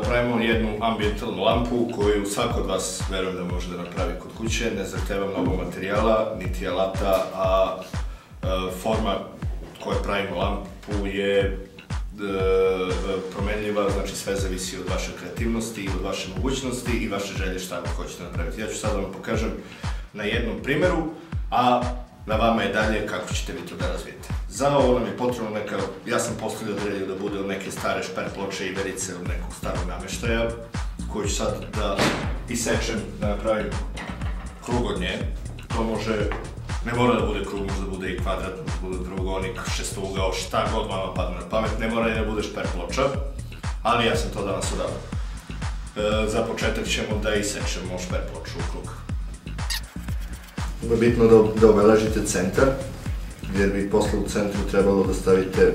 Pravimo jednu ambientalnu lampu koju svako od vas verujem da može da napravi kod kuće, ne zahteva mnogo materijala, niti alata, a e, forma koja pravimo lampu je e, promenljiva, znači sve zavisi od vaše kreativnosti od vaše mogućnosti i vaše želje šta god hoćete napraviti. Ja ću sad vam pokažem na jednom primjeru, a na vama je dalje kako ćete vi to da razvijete. Za ovo nam je potrebno neka, ja sam postavio odredio da bude od neke stare šper ploče i verice od nekog starog nameštaja, koju ću sad da isečem, da napravim krug od nje. To može, ne mora da bude krug, može da bude i kvadrat, može da bude drugonik, šestougao, šta god vama padne na pamet, ne mora i da bude šper ploča, ali ja sam to danas odabrao. E, za početak ćemo da isečemo šper ploču u krug. Ovo je bitno da, da obeležite centar, jer bi posle u centru trebalo da stavite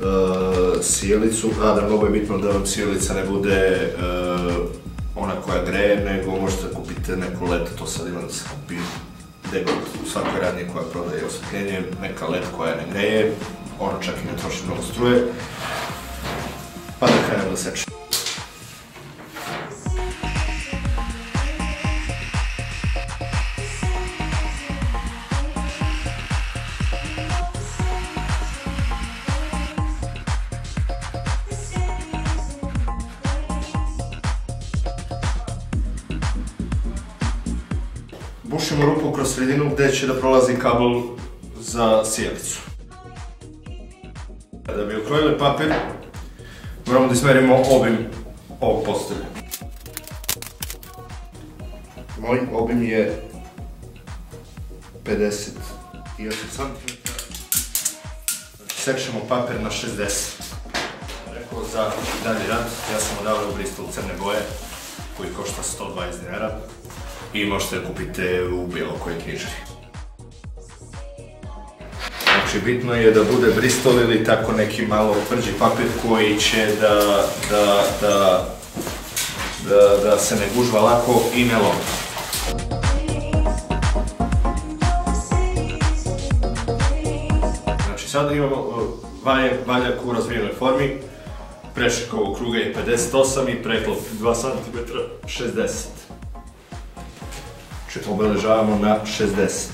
uh, a da mnogo je bitno da vam sjelica ne bude uh, ona koja greje, nego možete da kupite neku led, to sad ima da se kupi gde god u svakoj radnji koja prodaje osvetljenje, neka led koja ne greje, ona čak i ne troši mnogo struje, pa da krenemo da sečemo. Bušimo rupu kroz sredinu gdje će da prolazi kabel za sjelicu. Da bi ukrojili papir, moramo da izmerimo obim ovog postelja. Moj obim je 58 cm. Sečemo papir na 60. Rekao za dalji rad, ja sam odabrao Bristol crne boje koji košta 120 dinara i možete da kupite u bilo kojoj knjižari. Znači, bitno je da bude Bristol ili tako neki malo tvrđi papir koji će da, da, da, da, da se ne gužva lako i ne. Znači, sada imamo uh, valjak, valjak u razvijenoj formi, prešak ovog kruga je 58 i preklop 2 cm 60 Znači obeležavamo na 60.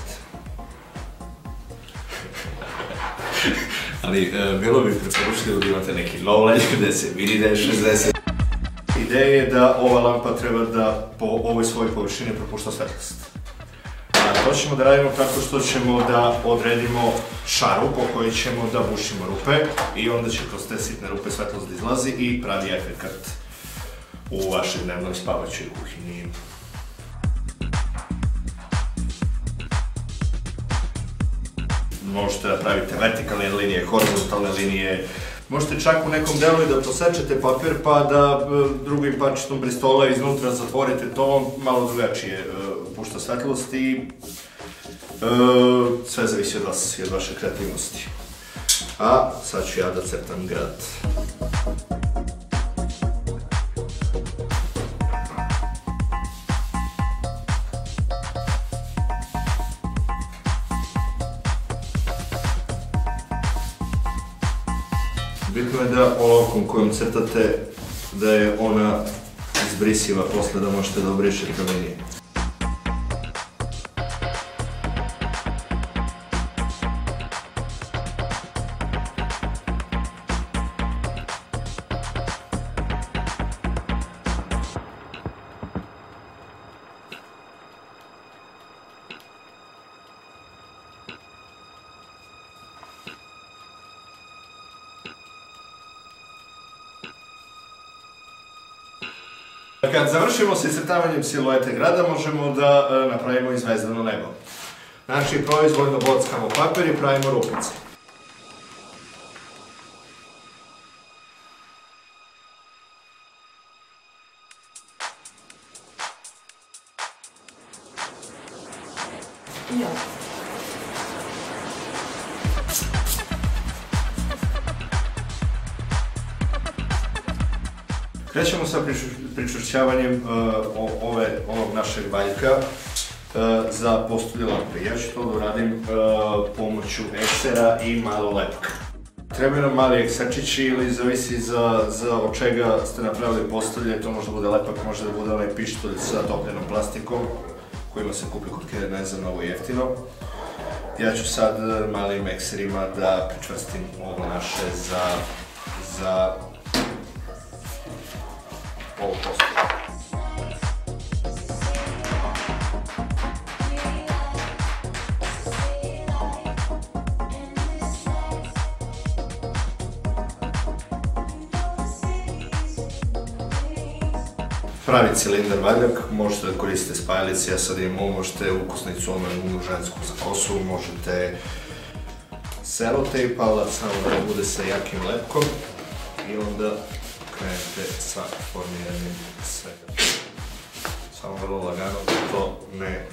Ali e, bilo bi preporučljivo da imate neki low light gdje se vidi da je 60. Ideja je da ova lampa treba da po ovoj svojoj površini propušta svetlost. A to ćemo da radimo tako što ćemo da odredimo šaru po kojoj ćemo da bušimo rupe i onda će kroz te sitne rupe svetlost da izlazi i pravi efekt u vašoj dnevnoj spavaćoj kuhinji. Možete da pravite vertikalne linije, horizontalne linije, možete čak u nekom delu i da posečete papir pa da e, drugim parčitom bristola iznutra zatvorite to, malo drugačije e, pušta svetlost i e, sve zavisi od vas i od vaše kreativnosti. A sad ću ja da crtam grad. Je da olovkom kojom crtate, da je ona izbrisiva posle da možete da obrišete linije. Kad završimo s iscrtavanjem siluete grada, možemo da e, napravimo izvezdano nebo. Znači, proizvoljno bockamo papir i pravimo rupice. Ja. Krećemo sa pričvršćavanjem uh, ove, ovog našeg valjka uh, za postulje lampe. Ja ću to da uradim uh, pomoću eksera i malo lepka. trebaju nam mali ekserčići ili zavisi za, za od čega ste napravili postolje, to može da bude lepak, može da bude onaj pištolj sa topljenom plastikom, kojima se kupi kod Kereneza mnogo jeftino. Ja ću sad e, malim ekserima da pričvrstim ovo naše za, za ovo postolje. pravi cilindar valjak, možete da koristite spajalice, ja sad imam ovo, možete ukusnicu onu žensku za kosu, možete selotejp, ali samo da bude sa jakim lepkom i onda krenete sa formiranjem svega. Samo vrlo lagano da to ne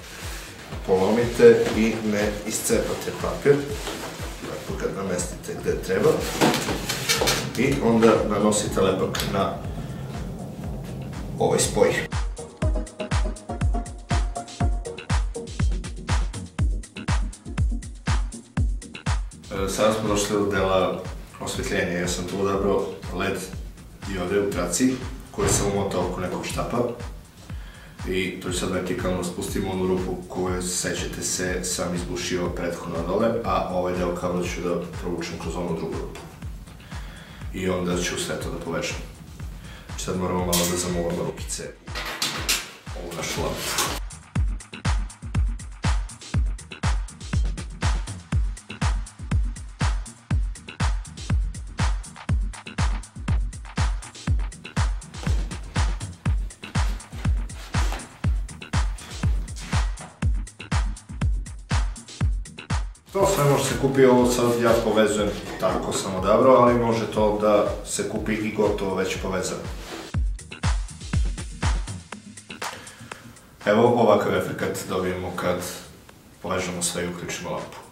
polomite i ne iscepate papir. Tako kad namestite gde treba. I onda nanosite lepak na ovaj spoj. E, Sada smo došli do dela osvetljenja. Ja sam tu odabrao LED diode u traci koje sam umotao oko nekog štapa. I to ću sad vertikalno spustimo onu rupu koju sećate se sam izbušio prethodno dole, a ovaj deo kabla ću da provučem kroz onu drugu rupu. I onda ću sve to da povežem. Sad moramo malo da zamolimo rukice ovu našu lampu. To sve može se kupi, ovo sad ja povezujem tako sam odabrao, ali može to da se kupi i gotovo već povezano. Evo ovakav efekt dobijemo kad povežemo sve i uključimo lampu.